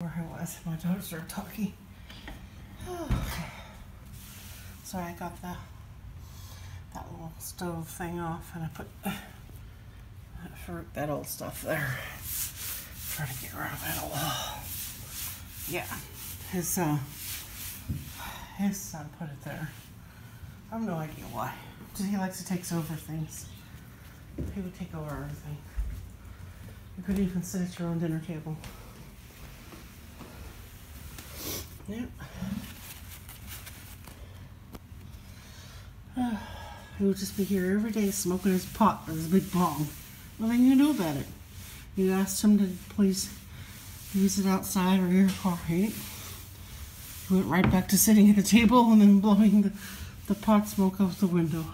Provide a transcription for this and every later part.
where I was. My daughter started talking. So I got the that little stove thing off and I put that fruit, that old stuff there. Try to get rid of it all. Yeah. His uh his son put it there. I have no idea why. He likes to take over things. He would take over everything. You couldn't even sit at your own dinner table. Yep. he'll just be here every day smoking his pot with his big bong. Nothing you know about it. You asked him to please use it outside or your car, right? He went right back to sitting at the table and then blowing the, the pot smoke out the window.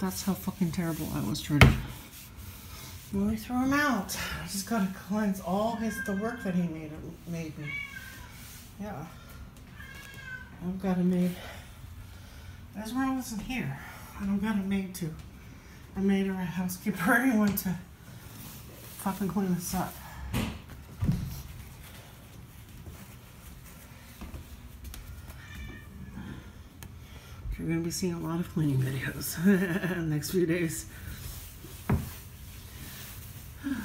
That's how fucking terrible I was treated. Well, we threw him out. I just gotta cleanse all his the work that he made made me. Yeah. I've got a maid. Ezra wasn't here. I don't got a maid to. I made her a housekeeper. Anyone to fucking clean this up. You're gonna be seeing a lot of cleaning videos next few days. I'm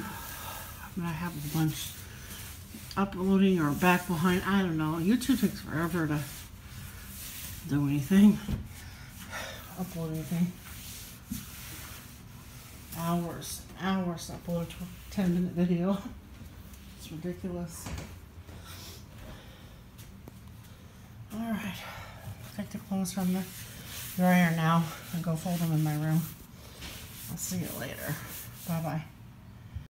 gonna have a bunch uploading or back behind. I don't know. YouTube takes forever to do anything. Upload anything. Hours, hours to upload a 10 minute video. It's ridiculous. Alright. Take the clothes from the dryer now and go fold them in my room. I'll see you later. Bye bye.